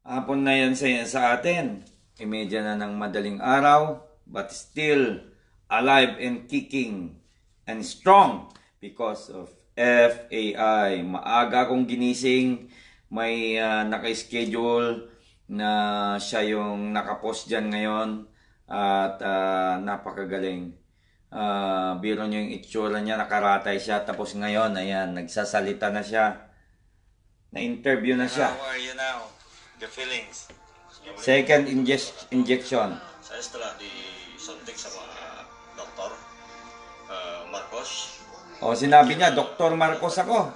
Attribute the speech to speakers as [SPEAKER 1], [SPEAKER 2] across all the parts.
[SPEAKER 1] Hapon na yan sa, sa atin. Imedya na ng madaling araw, but still alive and kicking and strong because of FAI. Maaga akong ginising, may uh, naka-schedule na siya yung nakapost dyan ngayon at uh, napakagaling. Uh, biro nyo yung itsura niya, nakaratay siya. Tapos ngayon, ayan, nagsasalita na siya. Na-interview na siya.
[SPEAKER 2] How are you now? The feelings?
[SPEAKER 1] Second inje- injection.
[SPEAKER 2] Saya setelah disuntik sama dokter uh, Marcos,
[SPEAKER 1] O sinabi niya, Dr. Marcos ako.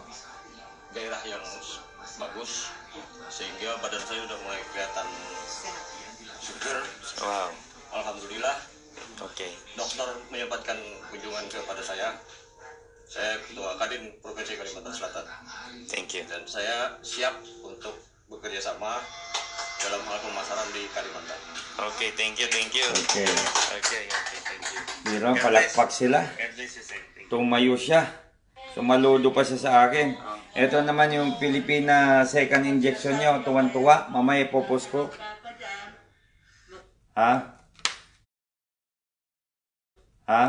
[SPEAKER 2] daerah yang bagus, sehingga badan saya udah mulai kelihatan seger.
[SPEAKER 3] Wow.
[SPEAKER 2] Alhamdulillah,
[SPEAKER 3] Oke.
[SPEAKER 2] dokter menyempatkan kunjungan kepada saya. Saya Ketua Kadin Provinsi Kalimantan Selatan.
[SPEAKER 3] Thank you.
[SPEAKER 2] Dan saya siap untuk bekerja sama dalam hal pemasaran di Kalimantan.
[SPEAKER 3] Oke, thank you, thank you.
[SPEAKER 1] Okay.
[SPEAKER 3] Oke, oke, thank you.
[SPEAKER 1] Biro, palakpak sila. Tumayo siya. Sumaludo pa siya sa akin. Ito naman yung Pilipina second injection niya. Tuwan-tuwa. Mamaya ipopost ko. Ha? Ha?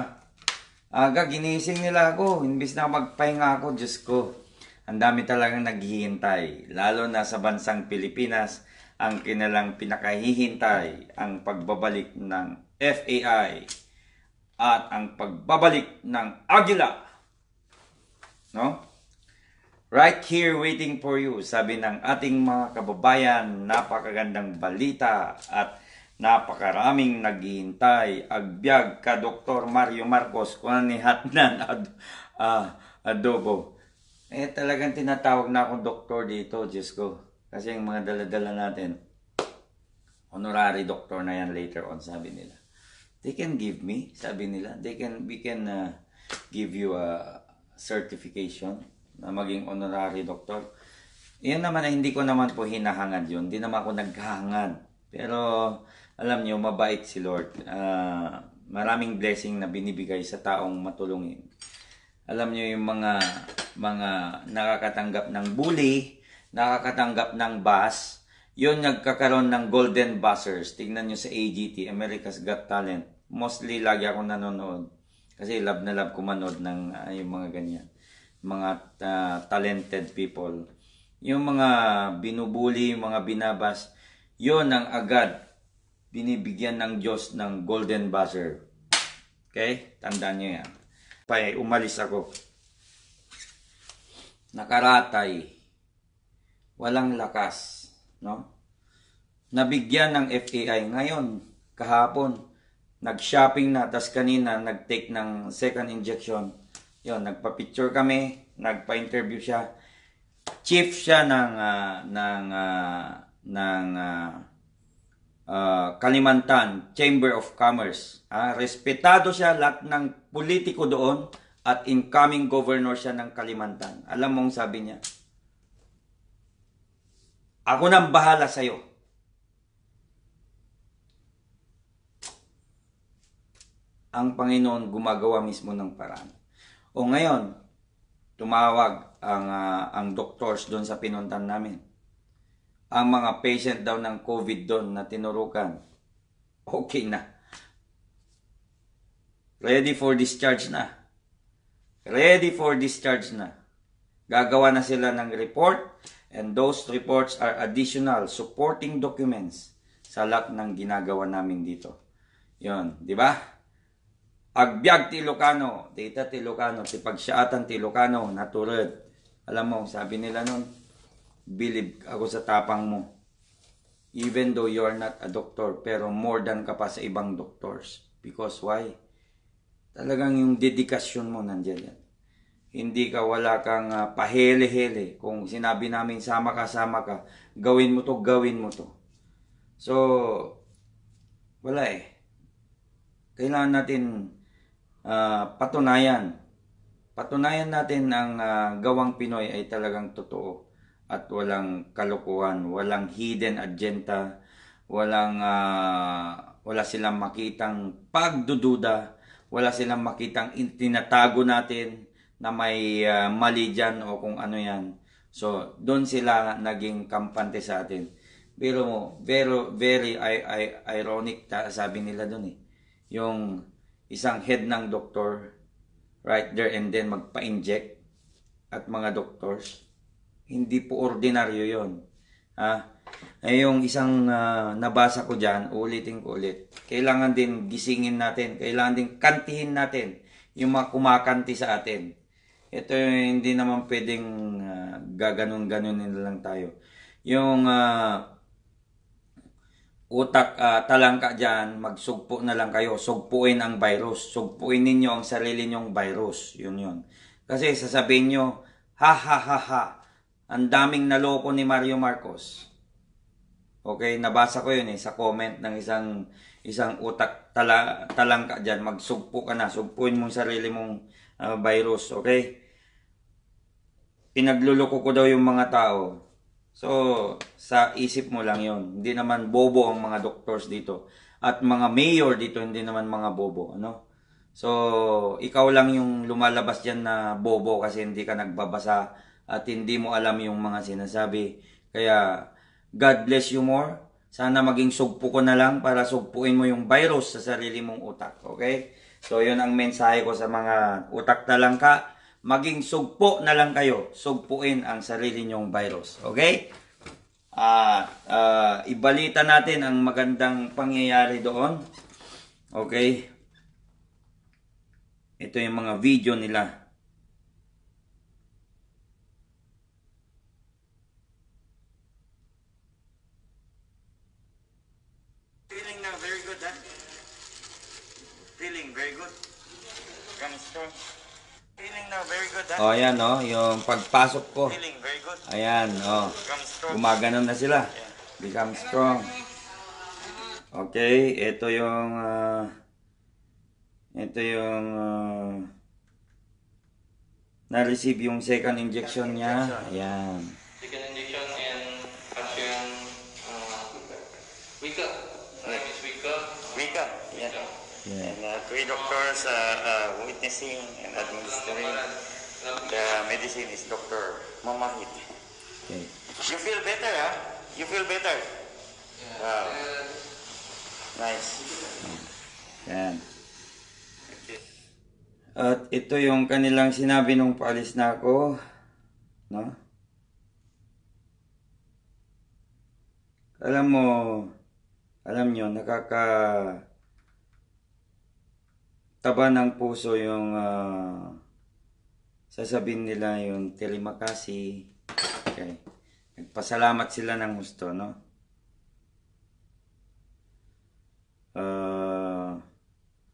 [SPEAKER 1] Aga, ginising nila ako. Imbis na magpahinga ako, Diyos ko. Ang dami talagang naghihintay. Lalo na sa bansang Pilipinas, ang kinalang pinakahihintay ang pagbabalik ng FAI at ang pagbabalik ng Agila. No? Right here waiting for you, sabi ng ating mga kababayan, napakagandang balita at napakaraming naghihintay. Agbyag ka Dr. Mario Marcos kung ni Hatnan ad, ah, adobo. Eh talagang tinatawag na akong doktor dito, Diyos ko. Kasi yung mga daladala natin, honorary doctor na yan later on, sabi nila. They can give me, sabi nila. They can, we can uh, give you a certification na maging honorary doctor. Yan naman hindi ko naman po hinahangad yun. Hindi naman ako naghahangad. Pero alam niyo, mabait si Lord. Ah, maraming blessing na binibigay sa taong matulungin. Alam niyo yung mga mga nakakatanggap ng bully, nakakatanggap ng bass, yun nagkakaroon ng golden buzzers. Tignan nyo sa AGT, America's Got Talent. Mostly lagi ako nanonood. Kasi love na love ko manood ng ah, yung mga ganyan. Mga ah, talented people. Yung mga binubuli, yung mga binabas, yun ang agad binibigyan ng Diyos ng golden buzzer. Okay? Tandaan nyo yan. Pay, umalis ako. Nakaratay. Walang lakas. No? Nabigyan ng FAI ngayon, kahapon, nag-shopping na, tas kanina nag-take ng second injection. Yon, nagpa-picture kami, nagpa-interview siya. Chief siya ng ah, ng ah, ng ah, Kalimantan Chamber of Commerce. Ah, respetado siya lahat ng politiko doon at incoming governor siya ng Kalimantan. Alam mo ang sabi niya? Ako nang bahala sa'yo. Ang Panginoon gumagawa mismo ng paraan. O ngayon, tumawag ang, ah, ang doctors doon sa pinuntan namin. Ang mga patient daw ng COVID doon na tinurukan, okay na. Ready for discharge na. Ready for discharge na. Gagawa na sila ng report and those reports are additional supporting documents sa lahat ng ginagawa namin dito. Yon, di ba? Agbyag ti Ilocano, data ti Ilocano, ti pagsyatan ti Ilocano, natulad. Alam mo, sabi nila nun, believe ako sa tapang mo. Even though you are not a doctor, pero more than ka pa sa ibang doctors. Because why? Talagang yung dedikasyon mo nandiyan yan. Hindi ka wala kang uh, pahele-hele. Kung sinabi namin sama ka, sama ka, gawin mo to, gawin mo to. So, wala eh. Kailangan natin ah, patunayan. Patunayan natin ang ah, gawang Pinoy ay talagang totoo at walang kalukuhan, walang hidden agenda, walang ah, wala silang makitang pagdududa, wala silang makitang in- tinatago natin na may ah, mali dyan o kung ano yan. So, doon sila naging kampante sa atin. Pero mo, very, very I, I, ironic ta, sabi nila doon eh. Yung isang head ng doktor, right there and then magpa-inject at mga doctors. Hindi po ordinaryo yon Ha? Ay yung isang uh, nabasa ko dyan, ulitin ko ulit. Kailangan din gisingin natin, kailangan din kantihin natin yung mga kumakanti sa atin. Ito hindi naman pwedeng uh, gaganon-ganonin lang tayo. Yung uh, utak uh, talangka dyan, magsugpo na lang kayo. Sugpuin ang virus. Sugpuin ninyo ang sarili nyong virus. Yun yun. Kasi sasabihin nyo, ha ha ha ha, ang daming naloko ni Mario Marcos. Okay, nabasa ko yun eh sa comment ng isang isang utak tala, talangka diyan, magsugpo ka na, sugpuin mo sarili mong uh, virus, okay? Pinagluloko ko daw yung mga tao. So, sa isip mo lang yon. Hindi naman bobo ang mga doctors dito. At mga mayor dito, hindi naman mga bobo. Ano? So, ikaw lang yung lumalabas dyan na bobo kasi hindi ka nagbabasa at hindi mo alam yung mga sinasabi. Kaya, God bless you more. Sana maging sugpo ko na lang para sugpuin mo yung virus sa sarili mong utak. Okay? So, yun ang mensahe ko sa mga utak na lang ka. Maging sugpo na lang kayo. Sugpuin ang sarili nyong virus. Okay? Uh, uh, ibalita natin ang magandang pangyayari doon. Okay? Ito yung mga video nila. Oh, ayan, no? Yung pagpasok ko.
[SPEAKER 3] Feeling very good.
[SPEAKER 1] Ayan, oh. Gumaganon na sila. Become strong. Okay, ito yung uh, ito yung uh, na-receive yung second injection niya. Ayan.
[SPEAKER 4] Second injection and action uh, Wika. Name is Wika.
[SPEAKER 3] Wika. Yeah.
[SPEAKER 1] Yeah.
[SPEAKER 3] And uh, three doctors uh, uh, witnessing and administering the medicine is Dr. Mamahit.
[SPEAKER 1] Okay.
[SPEAKER 3] You feel better, huh? You feel better? Wow. Nice.
[SPEAKER 1] Yan. At ito yung kanilang sinabi nung paalis na ako. No? Alam mo, alam nyo, nakaka taba ng puso yung uh, sasabihin nila yung telemakasi. Okay. Nagpasalamat sila ng gusto, no? Uh,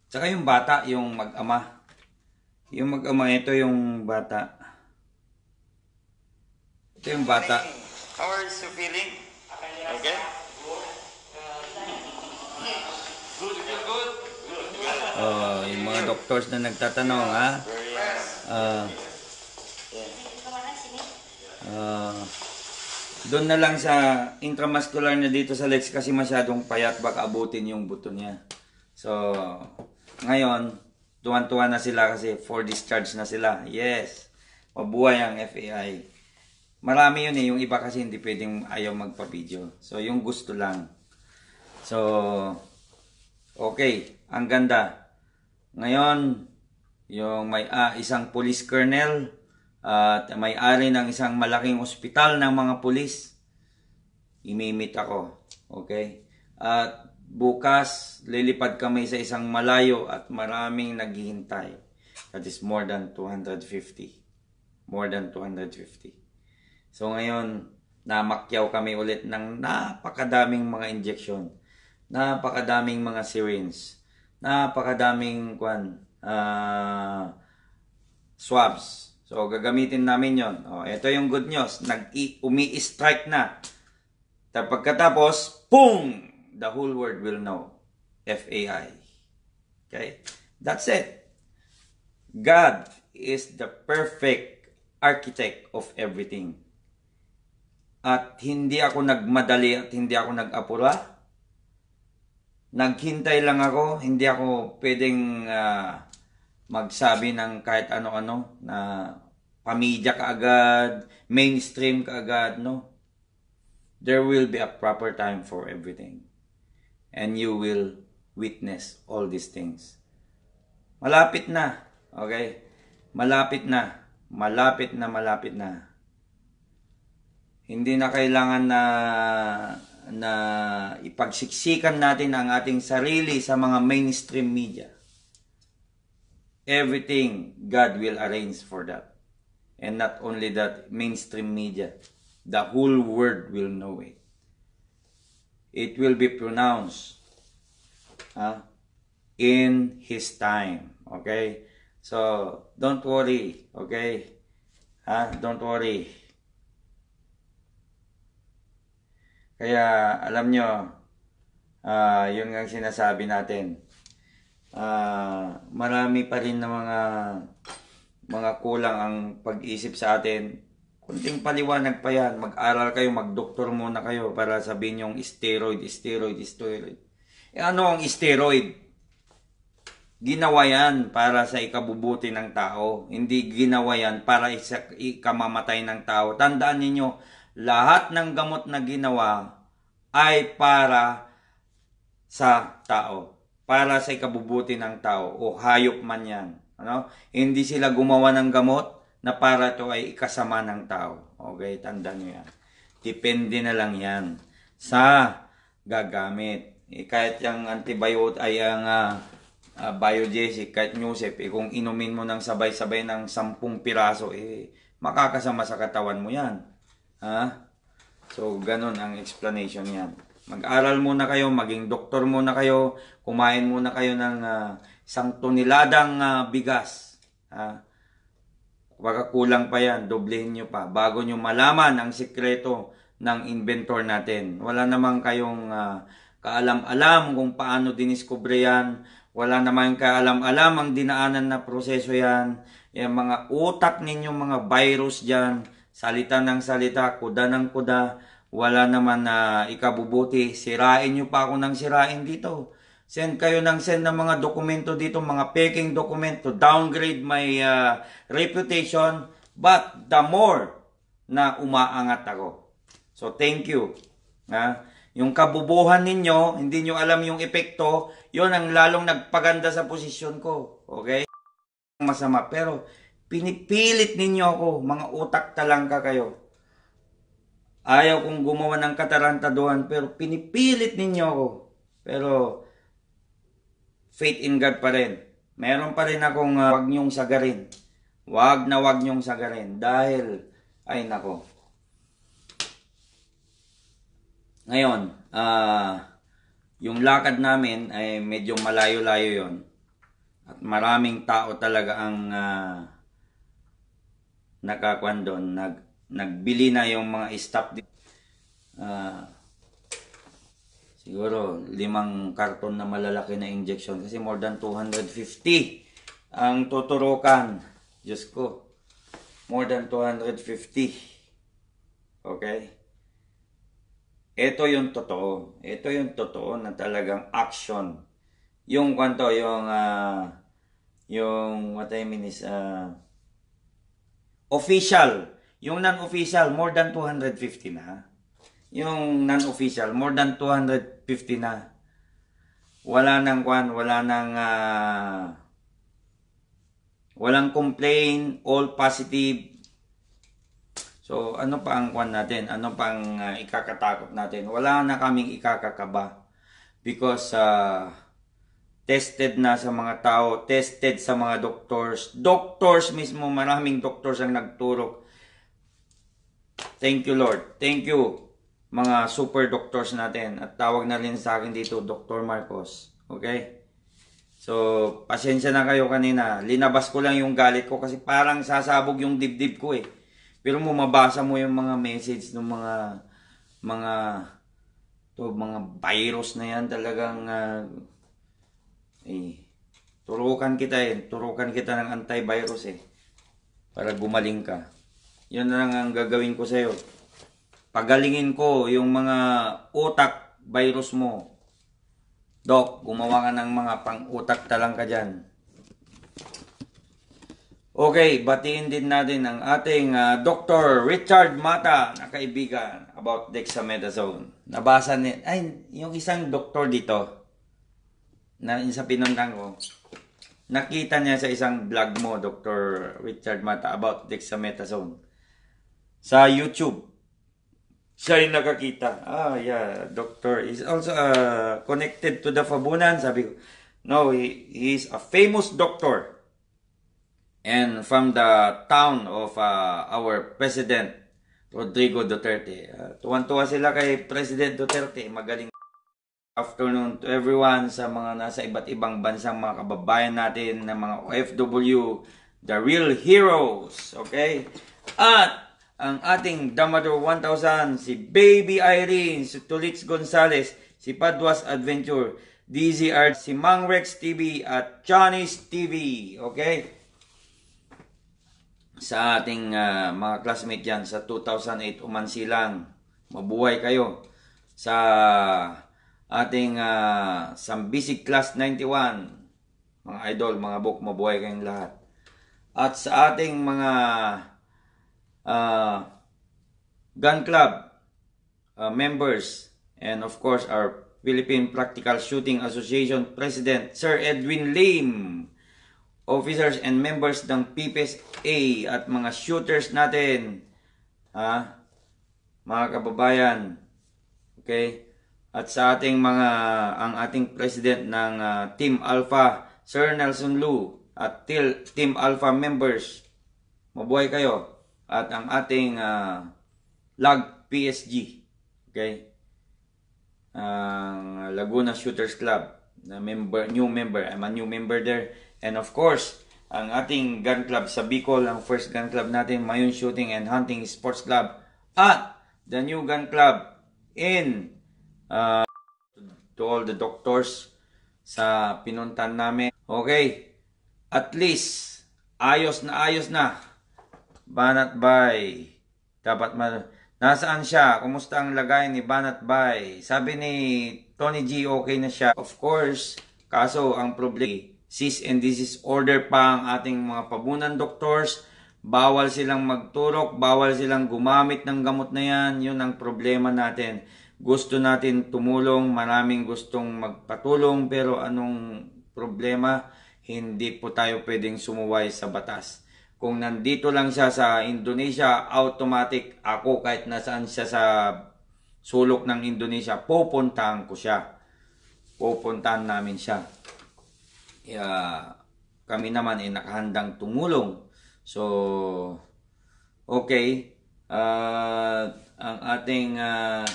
[SPEAKER 1] tsaka yung bata, yung mag-ama. Yung mag-ama, ito yung bata. Ito yung bata.
[SPEAKER 3] How are you feeling? Okay?
[SPEAKER 4] Good, feel good.
[SPEAKER 1] Oh, yung doctors na nagtatanong, ha? Ah, doon na lang sa intramuscular niya dito sa legs kasi masyadong payat baka abutin yung buto niya. So, ngayon, tuwan-tuwa na sila kasi for discharge na sila. Yes, mabuhay ang FAI. Marami yun eh, yung iba kasi hindi pwedeng ayaw magpa-video. So, yung gusto lang. So, okay, ang ganda. Ngayon, yung may ah, isang police colonel at may-ari ng isang malaking ospital ng mga pulis. Imimit ako. Okay? At bukas, lilipad kami sa isang malayo at maraming naghihintay. That is more than 250. More than 250. So ngayon, namakyaw kami ulit ng napakadaming mga injection. Napakadaming mga syringes. Napakadaming kwan, uh, swabs So, gagamitin namin yon. Oh, ito yung good news. Nag-umi-strike na. Tapos pagkatapos, boom! The whole world will know. FAI. Okay? That's it. God is the perfect architect of everything. At hindi ako nagmadali at hindi ako nag-apura. Naghintay lang ako. Hindi ako pwedeng uh, magsabi ng kahit ano-ano na pamilya ka agad, mainstream ka agad, no? there will be a proper time for everything. And you will witness all these things. Malapit na. Okay? Malapit na. Malapit na, malapit na. Hindi na kailangan na na ipagsiksikan natin ang ating sarili sa mga mainstream media. Everything God will arrange for that. And not only that, mainstream media. The whole world will know it. It will be pronounced ah, in His time. Okay? So, don't worry. Okay? Ha? Don't worry. Kaya, alam nyo, ah yun ang sinasabi natin. Ah, marami pa rin na mga mga kulang ang pag-isip sa atin. Kunting paliwanag pa yan. Mag-aral kayo, mag-doktor muna kayo para sabihin yung steroid, steroid, steroid. Eh ano ang steroid? Ginawa yan para sa ikabubuti ng tao. Hindi ginawa yan para isa, ikamamatay ng tao. Tandaan ninyo, lahat ng gamot na ginawa ay para sa tao. Para sa ikabubuti ng tao o hayop man yan. Ano? Hindi sila gumawa ng gamot na para to ay ikasama ng tao. Okay, tandaan nyo yan. Depende na lang yan sa gagamit. Eh, kahit yung antibiotic ay ang uh, uh, biogesic, kahit Nusep, eh, kung inumin mo ng sabay-sabay ng sampung piraso, eh, makakasama sa katawan mo yan. Ha? So, ganun ang explanation yan. Mag-aral muna kayo, maging doktor muna kayo, kumain muna kayo ng uh, isang toniladang uh, bigas. Ha? Baka kulang pa yan, doblehin nyo pa, bago nyo malaman ang sikreto ng inventor natin. Wala namang kayong uh, kaalam-alam kung paano diniskubre yan. Wala naman kaalam-alam ang dinaanan na proseso yan. Yung mga utak ninyong mga virus dyan, salita ng salita, kuda ng kuda, wala naman na ikabubuti. Sirain nyo pa ako ng sirain dito. Send kayo ng send ng mga dokumento dito, mga peking dokumento, downgrade my uh, reputation. But the more na umaangat ako. So thank you. Ha? Yung kabubuhan ninyo, hindi nyo alam yung epekto, yon ang lalong nagpaganda sa posisyon ko. Okay? Masama. Pero pinipilit ninyo ako, mga utak talangka kayo. Ayaw kong gumawa ng katarantaduhan, pero pinipilit ninyo ako. Pero faith in God pa rin. Meron pa rin akong uh, wag nyong sagarin. Wag na wag nyong sagarin. Dahil, ay nako, Ngayon, uh, yung lakad namin ay medyo malayo-layo yon At maraming tao talaga ang uh, nakakuan doon. Nag, nagbili na yung mga staff. Uh, siguro limang karton na malalaki na injection kasi more than 250 ang tuturukan. Diyos ko. More than 250. Okay? Ito yung totoo. Ito yung totoo na talagang action. Yung kwanto, yung uh, yung what I mean is uh, official. Yung non-official, more than 250 na. Yung non-official, more than 250 na. Wala nang kwan, wala nang uh, walang complain, all positive, So, ano pa ang kwan natin? Ano pang uh, ikakatakot natin? Wala na kaming ikakakaba. Because uh, tested na sa mga tao, tested sa mga doctors. Doctors mismo, maraming doctors ang nagturok. Thank you Lord. Thank you mga super doctors natin. At tawag na rin sa akin dito, Dr. Marcos. Okay? So, pasensya na kayo kanina. Linabas ko lang yung galit ko kasi parang sasabog yung dibdib ko eh. Pero mo mabasa mo yung mga message ng mga mga to mga virus na yan talagang uh, eh, turukan kita eh. Turukan kita ng antivirus eh. Para gumaling ka. Yun na lang ang gagawin ko sa'yo. Pagalingin ko yung mga utak virus mo. Dok, gumawa ka ng mga pang-utak talang ka dyan. Okay, batiin din natin ang ating ah, Dr. Richard Mata na kaibigan about dexamethasone. Nabasa ni ay yung isang doktor dito na sa pinuntan ko. Nakita niya sa isang vlog mo, Dr. Richard Mata, about dexamethasone. Sa YouTube. Siya yung nakakita. Ah, yeah, doctor is also uh, connected to the Fabunan. Sabi ko, no, he, he is a famous doctor. And from the town of uh, our President, Rodrigo Duterte. Uh, tuwan-tuwa sila kay President Duterte. Magaling afternoon to everyone sa mga nasa iba't ibang bansang mga kababayan natin na mga OFW, the real heroes, okay? At ang ating Damador 1000, si Baby Irene, si Tulix Gonzales, si Padwas Adventure, DZR, si Mang Rex TV at Johnny's TV, okay? Sa ating ah, mga classmate yan sa 2008 umansilang, mabuhay kayo. Sa ating uh, Sambisig Class 91, mga idol, mga book, mabuhay kayong lahat. At sa ating mga uh, gun club uh, members and of course our Philippine Practical Shooting Association President Sir Edwin Lim, officers and members ng PPSA at mga shooters natin, ha? mga kababayan, okay? At sa ating mga, ang ating president ng uh, Team Alpha, Sir Nelson Lu, at til, Team Alpha members, mabuhay kayo. At ang ating uh, LAG PSG, okay? Ang Laguna Shooters Club, na member, new member, I'm a new member there. And of course, ang ating gun club sa Bicol, ang first gun club natin, Mayon Shooting and Hunting Sports Club. At the new gun club in uh, to all the doctors sa pinuntan namin. Okay, at least ayos na ayos na. Banat Bay. Dapat ma Nasaan siya? Kumusta ang lagay ni Banat Bay? Sabi ni Tony G okay na siya. Of course, kaso ang problema cease and desist order pa ang ating mga pabunan doctors. Bawal silang magturok, bawal silang gumamit ng gamot na yan. Yun ang problema natin gusto natin tumulong, maraming gustong magpatulong, pero anong problema? Hindi po tayo pwedeng sumuway sa batas. Kung nandito lang siya sa Indonesia, automatic ako kahit nasaan siya sa sulok ng Indonesia, pupuntahan ko siya. Pupuntahan namin siya. Yeah, kami naman ay nakahandang tumulong. So, okay. Uh, ang ating uh,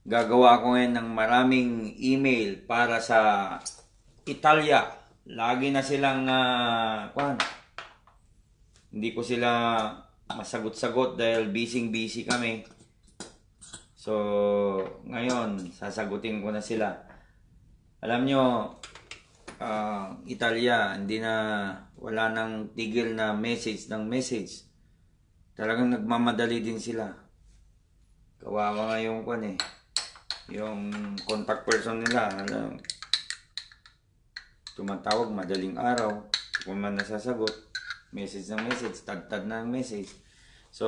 [SPEAKER 1] Gagawa ko ngayon ng maraming email para sa Italia. Lagi na silang uh, kwan. Hindi ko sila masagot-sagot dahil busy-busy kami. So, ngayon, sasagutin ko na sila. Alam nyo, uh, Italia, hindi na, wala nang tigil na message ng message. Talagang nagmamadali din sila. Kawawa nga yung kwan eh yung contact person nila, ano, tumatawag madaling araw, kung man nasasagot, message ng message, tad-tad na ng message. So,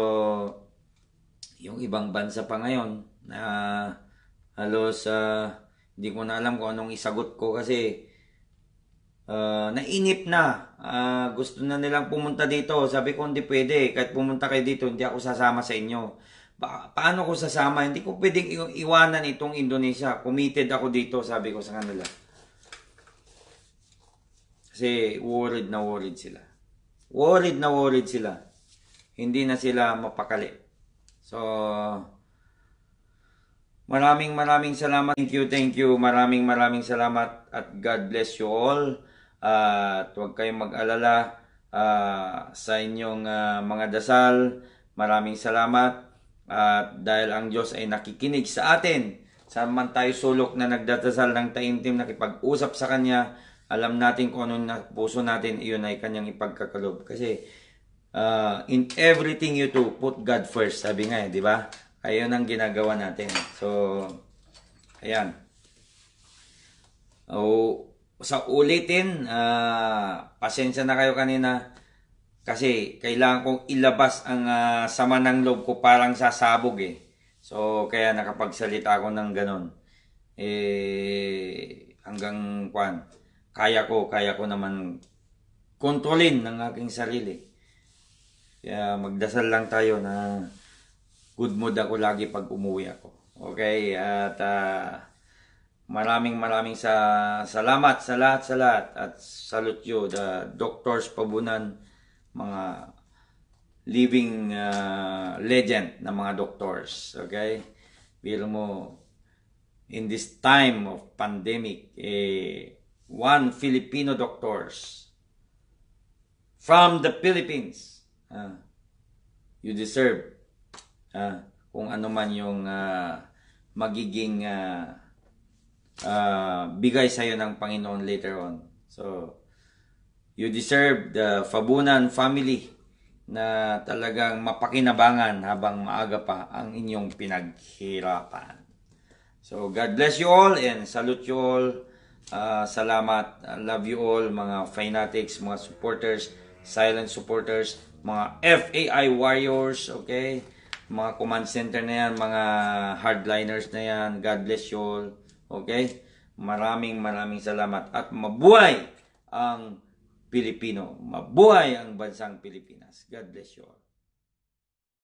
[SPEAKER 1] yung ibang bansa pa ngayon, na uh, halos uh, hindi ko na alam kung anong isagot ko kasi uh, nainip na. Uh, gusto na nilang pumunta dito. Sabi ko hindi pwede. Kahit pumunta kayo dito, hindi ako sasama sa inyo pa- paano ko sasama? Hindi ko pwedeng iwanan itong Indonesia. Committed ako dito, sabi ko sa kanila. Kasi worried na worried sila. Worried na worried sila. Hindi na sila mapakali. So, maraming maraming salamat. Thank you, thank you. Maraming maraming salamat at God bless you all. Uh, at huwag kayong mag-alala uh, sa inyong uh, mga dasal. Maraming salamat. At dahil ang Diyos ay nakikinig sa atin, saan man tayo sulok na nagdadasal ng taimtim, nakipag-usap sa Kanya, alam natin kung ano na puso natin, iyon ay Kanyang ipagkakalob. Kasi uh, in everything you do, put God first. Sabi nga eh, di ba? Ayun ang ginagawa natin. So, ayan. O, sa ulitin, uh, pasensya na kayo kanina. Kasi kailangan kong ilabas ang ah, sama ng loob ko parang sasabog eh. So kaya nakapagsalita ako ng ganun. Eh hanggang kwan, kaya ko, kaya ko naman kontrolin ng aking sarili. Kaya magdasal lang tayo na good mood ako lagi pag umuwi ako. Okay? At ah, maraming maraming sa salamat sa lahat sa lahat at salute you the doctors pabunan mga living ah, legend na mga doctors. Okay? Biro mo in this time of pandemic eh one Filipino doctors from the Philippines. ah, you deserve ah, kung ano man yung ah, magiging ah, ah, bigay sa iyo ng Panginoon later on. So, you deserve the Fabunan family na talagang mapakinabangan habang maaga pa ang inyong pinaghirapan. So, God bless you all and salute you all. Ah, salamat. I love you all, mga fanatics, mga supporters, silent supporters, mga FAI warriors, okay? Mga command center na yan, mga hardliners na yan. God bless you all. Okay? Maraming maraming salamat. At mabuhay ang Pilipino. Mabuhay ang bansang Pilipinas. God bless you all.